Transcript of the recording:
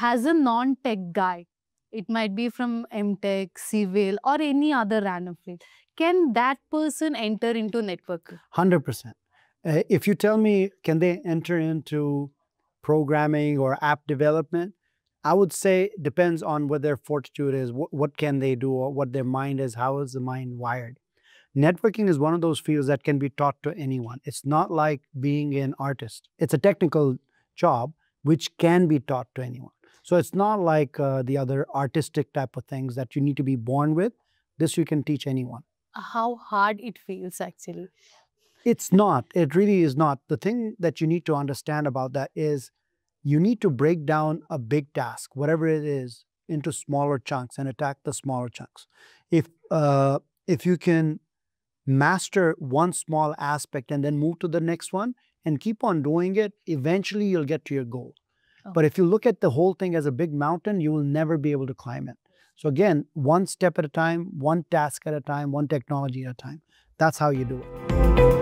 as a non-tech guy, it might be from MTech, Civil, or any other random field, can that person enter into networking? 100%. Uh, if you tell me, can they enter into programming or app development? I would say depends on what their fortitude is, what, what can they do, or what their mind is, how is the mind wired. Networking is one of those fields that can be taught to anyone. It's not like being an artist. It's a technical job which can be taught to anyone. So it's not like uh, the other artistic type of things that you need to be born with. This you can teach anyone. How hard it feels actually. It's not. It really is not. The thing that you need to understand about that is you need to break down a big task, whatever it is, into smaller chunks and attack the smaller chunks. If uh, if you can master one small aspect and then move to the next one and keep on doing it, eventually you'll get to your goal. Oh. But if you look at the whole thing as a big mountain, you will never be able to climb it. So again, one step at a time, one task at a time, one technology at a time. That's how you do it.